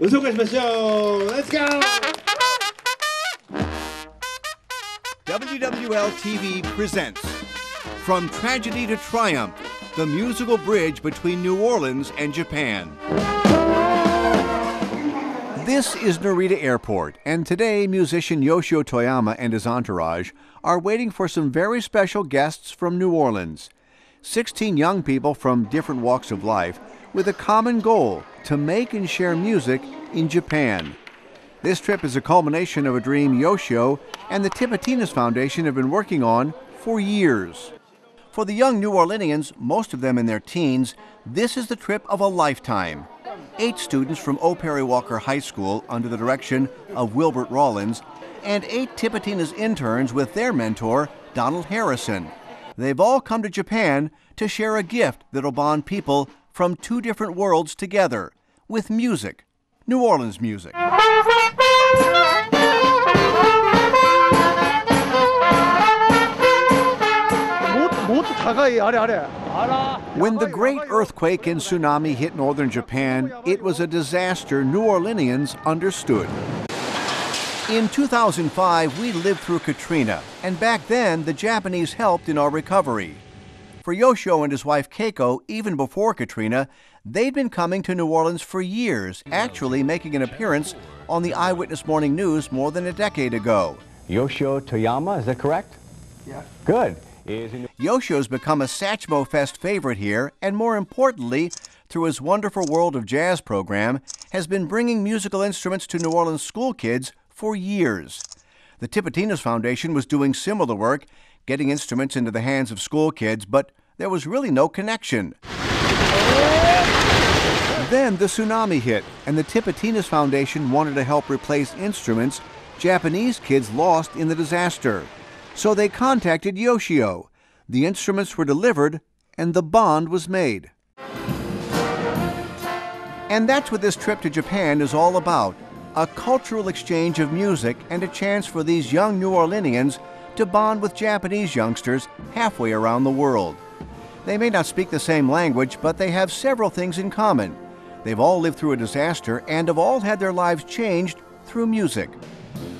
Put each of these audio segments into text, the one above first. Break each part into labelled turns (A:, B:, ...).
A: 嘘しましょう Let's go!
B: WWL TV presents From Tragedy to Triumph, the musical bridge between New Orleans and Japan. This is Narita Airport, and today musician Yoshio Toyama and his entourage are waiting for some very special guests from New Orleans. 16 young people from different walks of life with a common goal to make and share music in Japan. This trip is a culmination of a dream Yoshio and the Tipitinas Foundation have been working on for years. For the young New Orleanians, most of them in their teens, this is the trip of a lifetime. Eight students from O. Perry Walker High School, under the direction of Wilbert Rawlins, and eight Tipitinas interns with their mentor, Donald Harrison. They've all come to Japan to share a gift that'll bond people from two different worlds together with music, New Orleans music. When the great earthquake and tsunami hit northern Japan, it was a disaster New Orleanians understood. In 2005, we lived through Katrina, and back then the Japanese helped in our recovery. For Yoshio and his wife Keiko, even before Katrina, they'd been coming to New Orleans for years, actually making an appearance on the Eyewitness Morning News more than a decade ago.
C: Yoshio Toyama, is that correct?
D: Yeah.
C: Good.
B: Yoshio's become a Satchmo Fest favorite here, and more importantly, through his wonderful World of Jazz program, has been bringing musical instruments to New Orleans school kids for years. The Tipitinas Foundation was doing similar work, getting instruments into the hands of school kids, but there was really no connection. Then the tsunami hit, and the Tipitinas Foundation wanted to help replace instruments Japanese kids lost in the disaster. So they contacted Yoshio. The instruments were delivered, and the bond was made. And that's what this trip to Japan is all about a cultural exchange of music and a chance for these young New Orleanians to bond with Japanese youngsters halfway around the world. They may not speak the same language, but they have several things in common. They've all lived through a disaster and have all had their lives changed through music.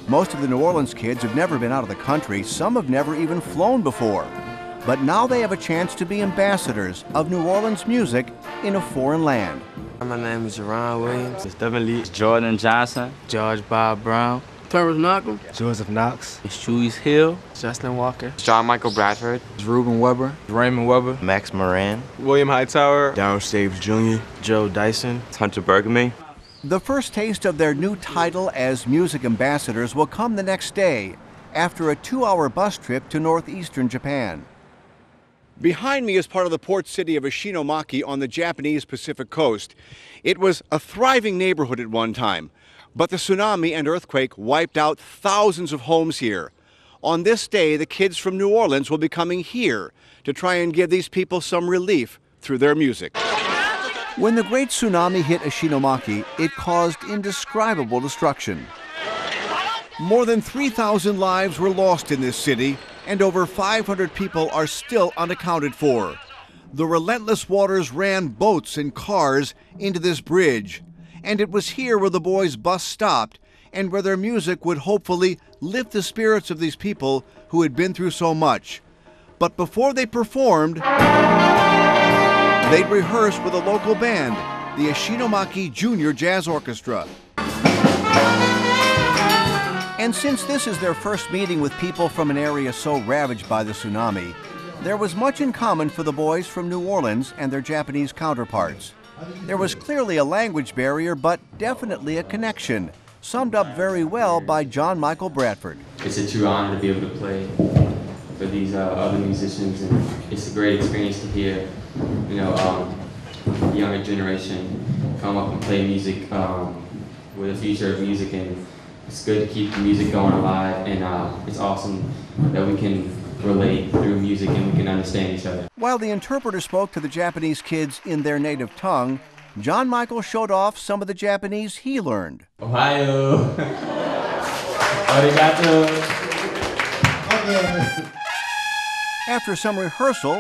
B: Most of the New Orleans kids have never been out of the country, some have never even flown before. But now they have a chance to be ambassadors of New Orleans music in a foreign land.
E: My name is Jerron Williams.
F: It's Devin Lee. Jordan Johnson.
E: George Bob Brown.
G: Terrence Malcolm.
H: Joseph Knox.
E: It's Julius Hill.
G: Justin Walker.
I: John Michael Bradford.
J: It's Ruben Weber.
K: Raymond Weber.
L: Max Moran.
M: William Hightower.
N: Daryl Staves Jr.
O: Joe Dyson.
F: It's Hunter Bergamy.
B: The first taste of their new title as music ambassadors will come the next day after a two hour bus trip to northeastern Japan. Behind me is part of the port city of Ishinomaki on the Japanese Pacific coast. It was a thriving neighborhood at one time, but the tsunami and earthquake wiped out thousands of homes here. On this day, the kids from New Orleans will be coming here to try and give these people some relief through their music. When the great tsunami hit Ishinomaki, it caused indescribable destruction. More than 3,000 lives were lost in this city, and over 500 people are still unaccounted for. The relentless waters ran boats and cars into this bridge, and it was here where the boys' bus stopped and where their music would hopefully lift the spirits of these people who had been through so much. But before they performed, they'd rehearse with a local band, the Ishinomaki Junior Jazz Orchestra. And since this is their first meeting with people from an area so ravaged by the tsunami, there was much in common for the boys from New Orleans and their Japanese counterparts. There was clearly a language barrier, but definitely a connection, summed up very well by John Michael Bradford.
P: It's a true honor to be able to play for these uh, other musicians, and it's a great experience to hear, you know, um, the younger generation come up and play music um, with a future of music and it's good to keep the music going alive, and uh, it's awesome that we can relate through music and we can understand each other.
B: While the interpreter spoke to the Japanese kids in their native tongue, John Michael showed off some of the Japanese he learned.
P: Ohio. Arigato.
B: After some rehearsal,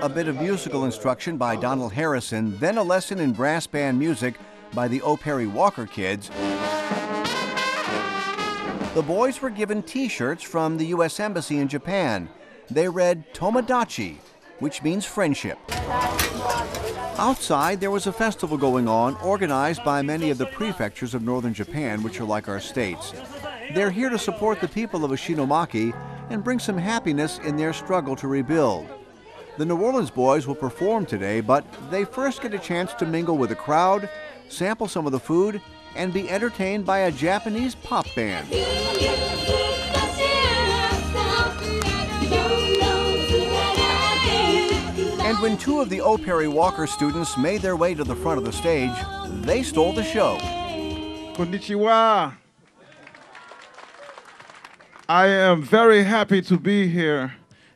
B: a bit of musical instruction by Donald Harrison, then a lesson in brass band music by the O. Perry Walker kids. The boys were given t shirts from the U.S. Embassy in Japan. They read Tomodachi, which means friendship. Outside, there was a festival going on organized by many of the prefectures of northern Japan, which are like our states. They're here to support the people of Ishinomaki and bring some happiness in their struggle to rebuild. The New Orleans boys will perform today, but they first get a chance to mingle with the crowd, sample some of the food, and be entertained by a Japanese pop band. And when two of the O. Perry Walker students made their way to the front of the stage, they stole the show.
D: Konnichiwa. I am very happy to be here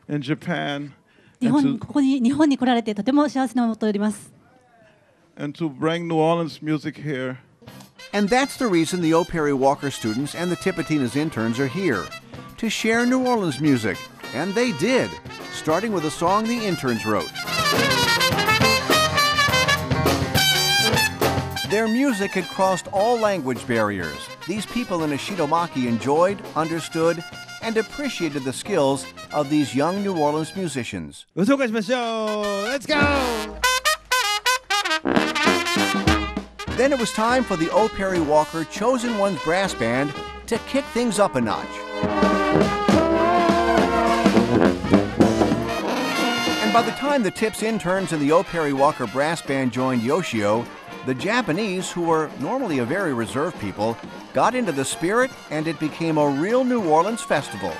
D: in Japan
G: 日
D: and
G: 本
D: to,
G: ここに日本に来られてとても幸せに思っております。
D: and to bring New Orleans music here.
B: And that's the reason the O. Perry Walker students and the Tipitinas interns are here, to share New Orleans music. And they did, starting with a song the interns wrote. Their music had crossed all language barriers. These people in Ishinomaki enjoyed, understood, and appreciated the skills of these young New Orleans musicians.
A: Let's go!
B: Then it was time for the O. Perry Walker Chosen Ones Brass Band to kick things up a notch. And by the time the Tips interns and the O. Perry Walker Brass Band joined Yoshio, the Japanese, who were normally a very reserved people, got into the spirit and it became a real New Orleans festival.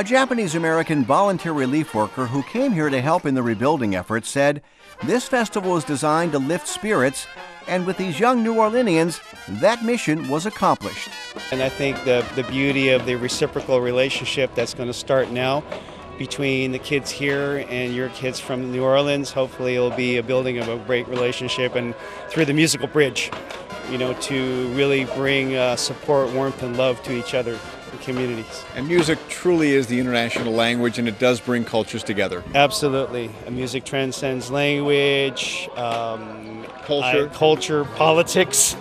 B: A Japanese American volunteer relief worker who came here to help in the rebuilding efforts said, This festival is designed to lift spirits, and with these young New Orleanians, that mission was accomplished.
H: And I think the, the beauty of the reciprocal relationship that's going to start now between the kids here and your kids from New Orleans, hopefully it'll be a building of a great relationship and through the musical bridge, you know, to really bring uh, support, warmth, and love to each other communities.
I: And music truly is the international language, and it does bring cultures together.
H: Absolutely. Uh, Music transcends language, um,
I: Culture.
H: I- culture, politics.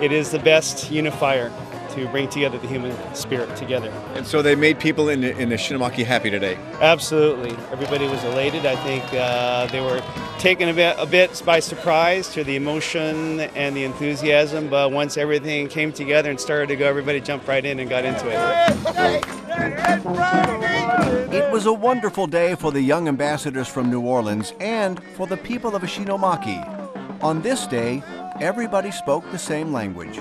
H: It is the best unifier to bring together the human spirit together.
I: And so they made people in, in Ishinomaki happy today.
H: Absolutely. Everybody was elated. I think uh, they were taken a bit, a bit by surprise to the emotion and the enthusiasm, but once everything came together and started to go, everybody jumped right in and got into it.
B: It was a wonderful day for the young ambassadors from New Orleans and for the people of Ishinomaki. On this day, everybody spoke the same language.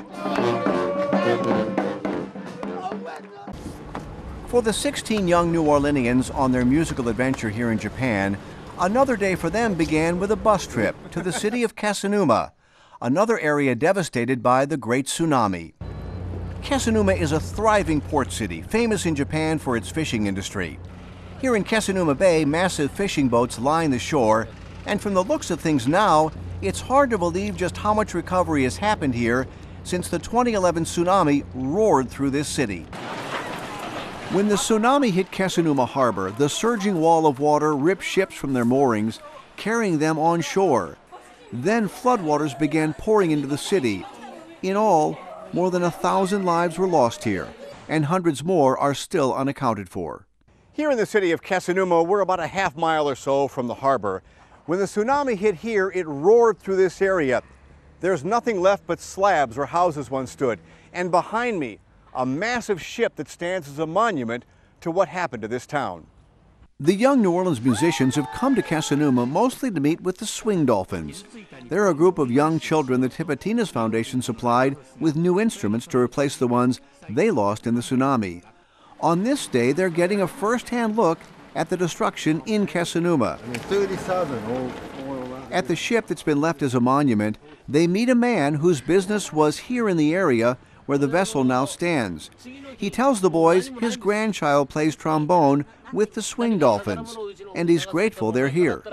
B: For the 16 young New Orleanians on their musical adventure here in Japan, another day for them began with a bus trip to the city of Kesennuma, another area devastated by the Great Tsunami. Kesennuma is a thriving port city, famous in Japan for its fishing industry. Here in Kesennuma Bay, massive fishing boats line the shore, and from the looks of things now, it's hard to believe just how much recovery has happened here since the 2011 tsunami roared through this city. When the tsunami hit Kesennuma Harbor, the surging wall of water ripped ships from their moorings, carrying them on shore. Then floodwaters began pouring into the city. In all, more than a thousand lives were lost here, and hundreds more are still unaccounted for. Here in the city of Kesennuma, we're about a half mile or so from the harbor. When the tsunami hit here, it roared through this area. There's nothing left but slabs where houses once stood. And behind me, a massive ship that stands as a monument to what happened to this town. The young New Orleans musicians have come to Kesennuma mostly to meet with the Swing Dolphins. They're a group of young children the Tipitinas Foundation supplied with new instruments to replace the ones they lost in the tsunami. On this day, they're getting a first hand look at the destruction in Kesennuma. At the ship that's been left as a monument, they meet a man whose business was here in the area where the vessel now stands. He tells the boys his grandchild plays trombone with the Swing Dolphins, and he's grateful they're here.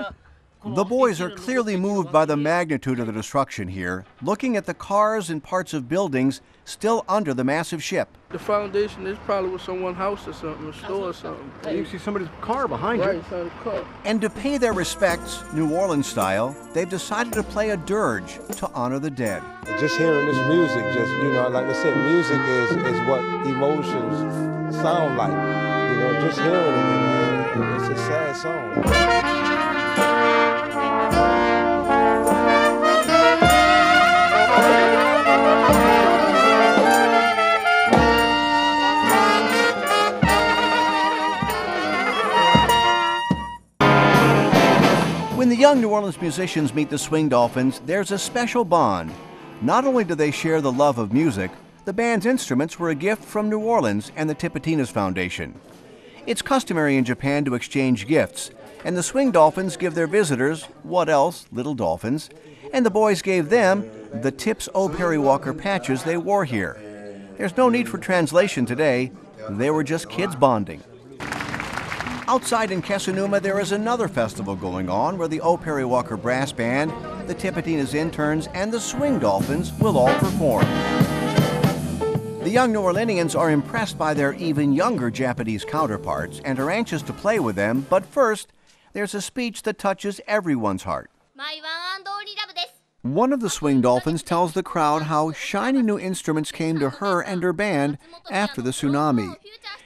B: The boys are clearly moved by the magnitude of the destruction here, looking at the cars and parts of buildings still under the massive ship.
J: The foundation is probably with someone's house or something, a store or something.
B: You see somebody's car behind
J: right, you. car.
B: And to pay their respects, New Orleans style, they've decided to play a dirge to honor the dead.
K: Just hearing this music, just, you know, like I said, music is, is what emotions sound like. You know, just hearing it, it's a sad song.
B: The young New Orleans musicians meet the Swing Dolphins, there's a special bond. Not only do they share the love of music, the band's instruments were a gift from New Orleans and the Tipitinas Foundation. It's customary in Japan to exchange gifts, and the Swing Dolphins give their visitors, what else, little dolphins, and the boys gave them the Tips O. Perry Walker patches they wore here. There's no need for translation today, they were just kids bonding. Outside in Kesennuma, there is another festival going on where the O. Perry Walker Brass Band, the Tipitinas Interns, and the Swing Dolphins will all perform. The young New Orleanians are impressed by their even younger Japanese counterparts and are anxious to play with them, but first, there's a speech that touches everyone's heart. One of the Swing Dolphins tells the crowd how shiny new instruments came to her and her band after the tsunami.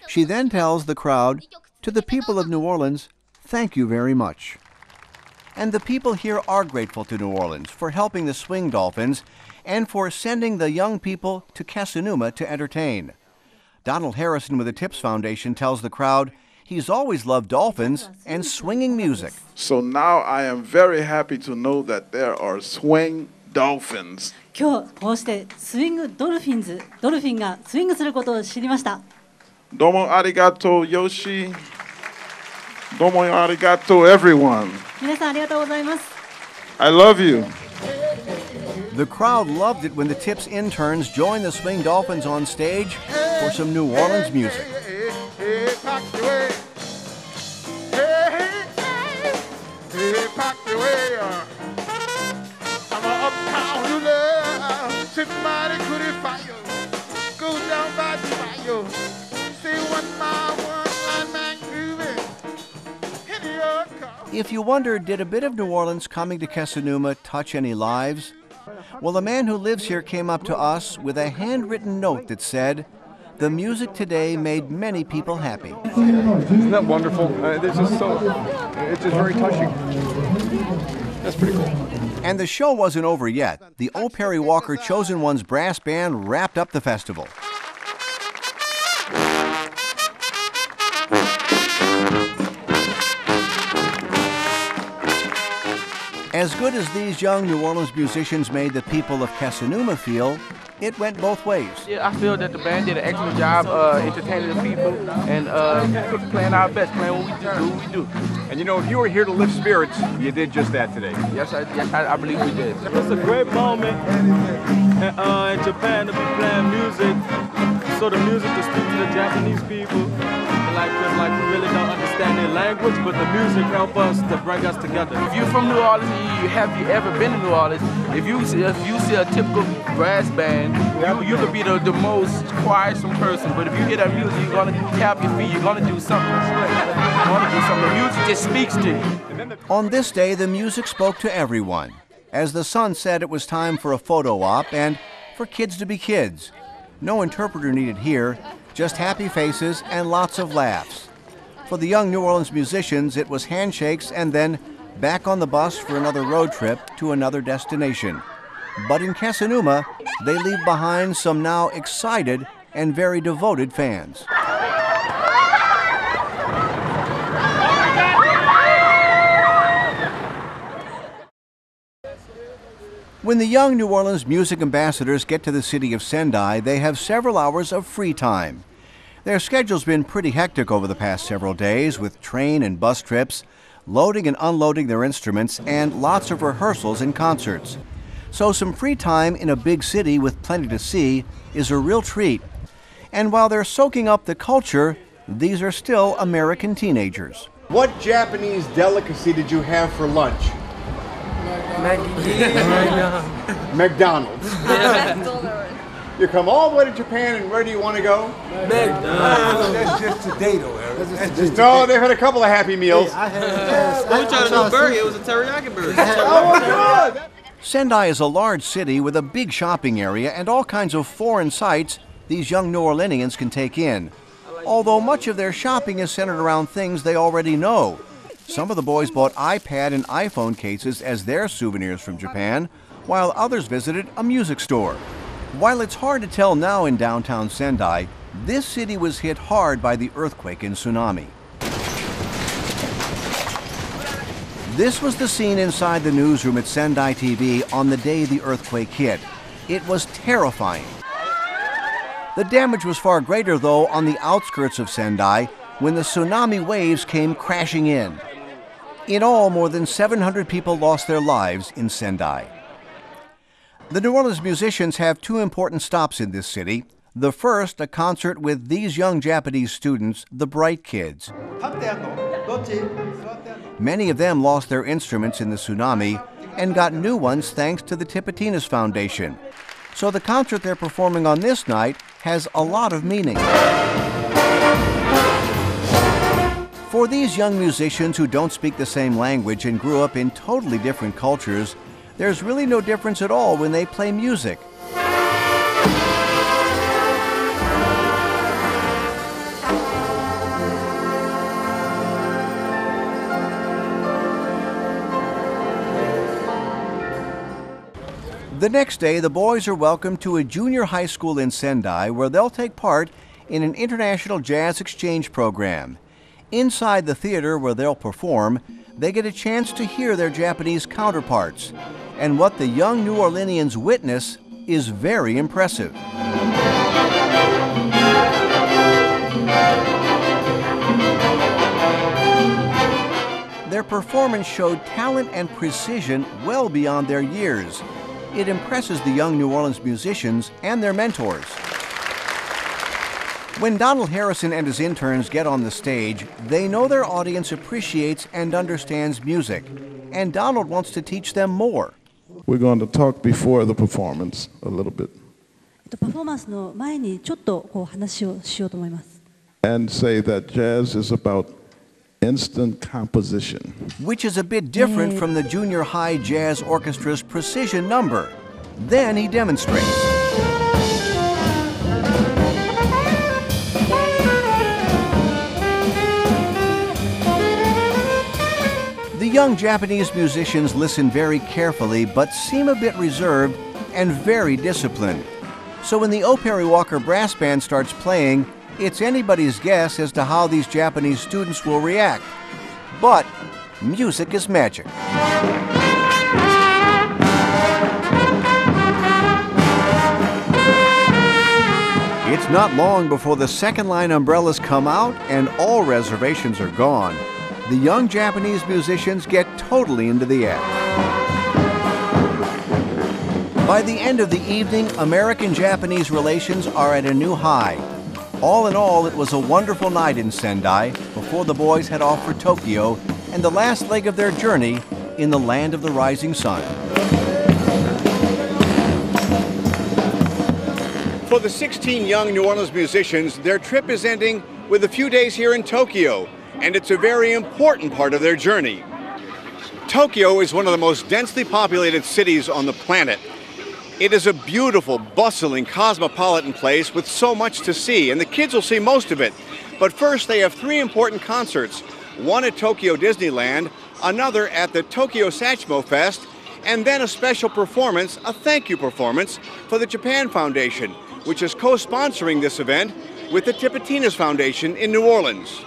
B: She then tells the crowd to the people of New Orleans, thank you very much. And the people here are grateful to New Orleans for helping the Swing Dolphins and for sending the young people to Kesennuma to entertain. Donald Harrison with the Tips Foundation tells the crowd he's always loved dolphins and swinging music.
D: So now I am very happy to know that there are swing dolphins.
G: 今日こうしてスイングドルフィンズドルフィンがスイングすることを知りました。
D: どうもありがとう、ヨシ。Domo arigato, everyone. I love you.
B: The crowd loved it when the Tips interns joined the Swing Dolphins on stage for some New Orleans music. If you wonder, did a bit of New Orleans coming to Kesennuma touch any lives? Well, a man who lives here came up to us with a handwritten note that said, the music today made many people happy.
I: Isn't that wonderful? Uh, it's just so, it's just very touching. That's pretty cool.
B: And the show wasn't over yet. The O. Perry Walker Chosen Ones brass band wrapped up the festival. As good as these young New Orleans musicians made the people of Kesennuma feel, it went both ways.
J: Yeah, I feel that the band did an excellent job uh, entertaining the people and uh, playing our best, playing what we do, what we do.
I: And you know, if you were here to lift spirits, you did just that today.
J: Yes, I, yes, I, I believe we did.
E: It's a great moment uh, in Japan to be playing music, so the music to speak to the Japanese people like them like we really don't understand their language, but the music help us to bring us together.
J: If you're from New Orleans, you have you ever been to New Orleans? If you see, if you see a typical brass band, you, you could be the, the most quietsome person, but if you hear that music, you're gonna tap your feet, you're gonna do something. You're gonna do something. The music just speaks to you.
B: On this day, the music spoke to everyone. As the sun said, it was time for a photo op and for kids to be kids. No interpreter needed here, just happy faces and lots of laughs. For the young New Orleans musicians, it was handshakes and then back on the bus for another road trip to another destination. But in Kesennuma, they leave behind some now excited and very devoted fans. When the young New Orleans music ambassadors get to the city of Sendai, they have several hours of free time. Their schedule's been pretty hectic over the past several days with train and bus trips, loading and unloading their instruments, and lots of rehearsals and concerts. So, some free time in a big city with plenty to see is a real treat. And while they're soaking up the culture, these are still American teenagers.
I: What Japanese delicacy did you have for lunch?
B: McDonald's. You come all the way to Japan, and where do you want to go?
K: That's just today, though, Eric. That's just
B: No, they've had a couple of Happy Meals.
L: We tried a new burger. It was a teriyaki burger.
B: Oh, oh Sendai is a large city with a big shopping area and all kinds of foreign sights these young New Orleanians can take in. Although much of their shopping is centered around things they already know. Some of the boys bought iPad and iPhone cases as their souvenirs from Japan, while others visited a music store. While it's hard to tell now in downtown Sendai, this city was hit hard by the earthquake and tsunami. This was the scene inside the newsroom at Sendai TV on the day the earthquake hit. It was terrifying. The damage was far greater, though, on the outskirts of Sendai when the tsunami waves came crashing in. In all, more than 700 people lost their lives in Sendai. The New Orleans musicians have two important stops in this city. The first, a concert with these young Japanese students, the Bright Kids. Many of them lost their instruments in the tsunami and got new ones thanks to the Tipitinas Foundation. So the concert they're performing on this night has a lot of meaning. For these young musicians who don't speak the same language and grew up in totally different cultures, there's really no difference at all when they play music. The next day, the boys are welcomed to a junior high school in Sendai where they'll take part in an international jazz exchange program. Inside the theater where they'll perform, they get a chance to hear their Japanese counterparts. And what the young New Orleanians witness is very impressive. Their performance showed talent and precision well beyond their years. It impresses the young New Orleans musicians and their mentors. When Donald Harrison and his interns get on the stage, they know their audience appreciates and understands music, and Donald wants to teach them more.
D: We're going to talk before the performance a little bit
G: えっとパフォーマンスの前にちょっとこう話をしようと思います。
D: and say that jazz is about instant composition.
B: which is a bit different from the junior high jazz orchestra's precision number. Then he demonstrates. Young Japanese musicians listen very carefully but seem a bit reserved and very disciplined. So when the O. Perry Walker Brass Band starts playing, it's anybody's guess as to how these Japanese students will react. But music is magic. It's not long before the second line umbrellas come out and all reservations are gone. The young Japanese musicians get totally into the act. By the end of the evening, American Japanese relations are at a new high. All in all, it was a wonderful night in Sendai before the boys head off for Tokyo and the last leg of their journey in the land of the rising sun. For the 16 young New Orleans musicians, their trip is ending with a few days here in Tokyo, and it's a very important part of their journey. Tokyo is one of the most densely populated cities on the planet. It is a beautiful, bustling, cosmopolitan place with so much to see, and the kids will see most of it. But first, they have three important concerts one at Tokyo Disneyland, another at the Tokyo Satchmo Fest, and then a special performance, a thank you performance, for the Japan Foundation, which is co sponsoring this event with the Tipitinas Foundation in New Orleans.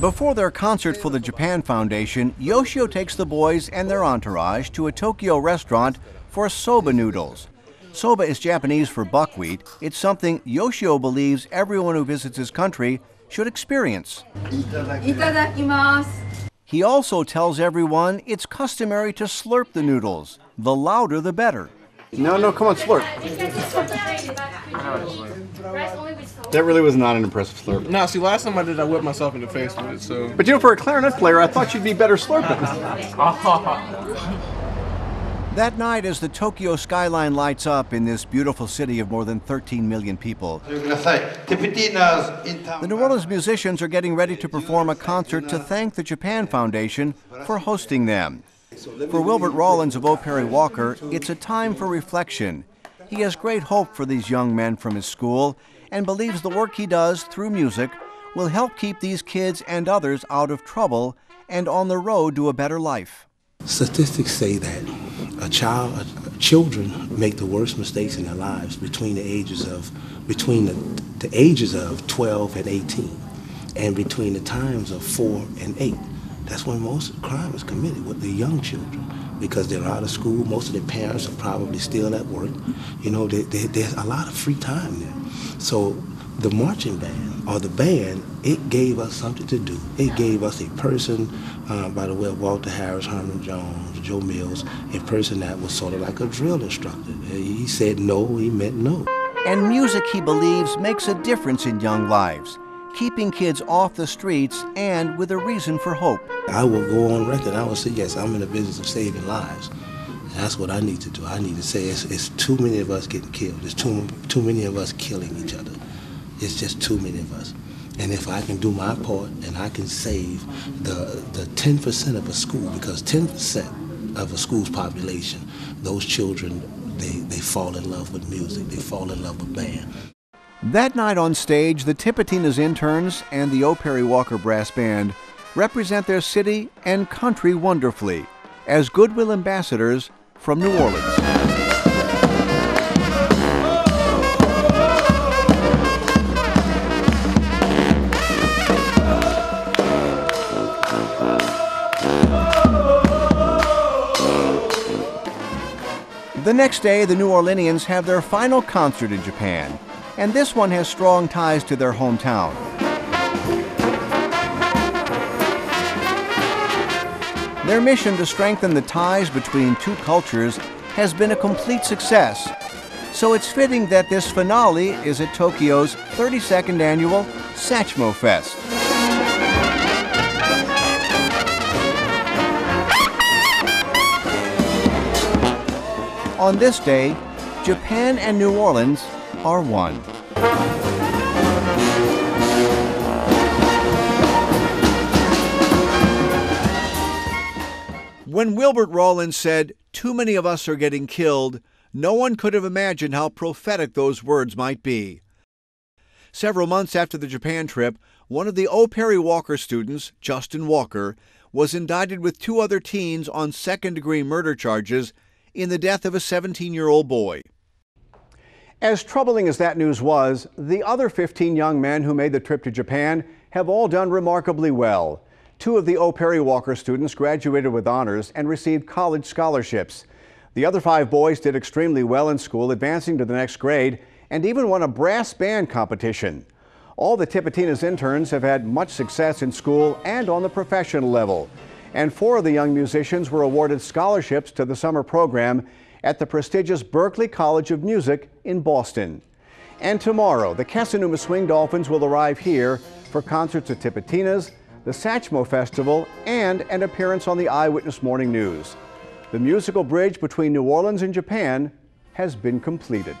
B: Before their concert for the Japan Foundation, Yoshio takes the boys and their entourage to a Tokyo restaurant for soba noodles. Soba is Japanese for buckwheat. It's something Yoshio believes everyone who visits his country should experience. He also tells everyone it's customary to slurp the noodles. The louder, the better. No, no, come on, slurp. That really was not an impressive slurp.
N: No, see, last time I did, I whipped myself in the face with it. So.
B: But you know, for a clarinet player, I thought you'd be better slurping. That night, as the Tokyo skyline lights up in this beautiful city of more than 13 million people, the New Orleans musicians are getting ready to perform a concert to thank the Japan Foundation for hosting them. For Wilbert Rawlins of O. Perry Walker, it's a time for reflection. He has great hope for these young men from his school and believes the work he does through music will help keep these kids and others out of trouble and on the road to a better life.
O: Statistics say that a child, uh, children make the worst mistakes in their lives between the ages of between the, the ages of 12 and 18, and between the times of four and eight. That's when most crime is committed with the young children because they're out of school. Most of their parents are probably still at work. You know, they, they, there's a lot of free time there. So the marching band or the band, it gave us something to do. It gave us a person, uh, by the way, Walter Harris, Herman Jones, Joe Mills, a person that was sort of like a drill instructor. He said no, he meant no.
B: And music, he believes, makes a difference in young lives, keeping kids off the streets and with a reason for hope.
O: I will go on record. I will say, yes, I'm in the business of saving lives. That's what I need to do. I need to say it's, it's too many of us getting killed. There's too, too many of us killing each other. It's just too many of us. And if I can do my part and I can save the, the 10% of a school, because 10% of a school's population, those children, they, they fall in love with music, they fall in love with band.
B: That night on stage, the Tipitinas interns and the O. Perry Walker Brass Band represent their city and country wonderfully as goodwill ambassadors from New Orleans. The next day, the New Orleanians have their final concert in Japan, and this one has strong ties to their hometown. Their mission to strengthen the ties between two cultures has been a complete success. So it's fitting that this finale is at Tokyo's 32nd annual Satchmo Fest. On this day, Japan and New Orleans are one. When Wilbert Rawlins said, Too many of us are getting killed, no one could have imagined how prophetic those words might be. Several months after the Japan trip, one of the O. Perry Walker students, Justin Walker, was indicted with two other teens on second degree murder charges in the death of a 17 year old boy. As troubling as that news was, the other 15 young men who made the trip to Japan have all done remarkably well. Two of the O. Perry Walker students graduated with honors and received college scholarships. The other five boys did extremely well in school, advancing to the next grade, and even won a brass band competition. All the Tipitina's interns have had much success in school and on the professional level. And four of the young musicians were awarded scholarships to the summer program at the prestigious Berklee College of Music in Boston. And tomorrow, the Kesennuma Swing Dolphins will arrive here for concerts at Tipitina's, the Satchmo Festival, and an appearance on the Eyewitness Morning News. The musical bridge between New Orleans and Japan has been completed.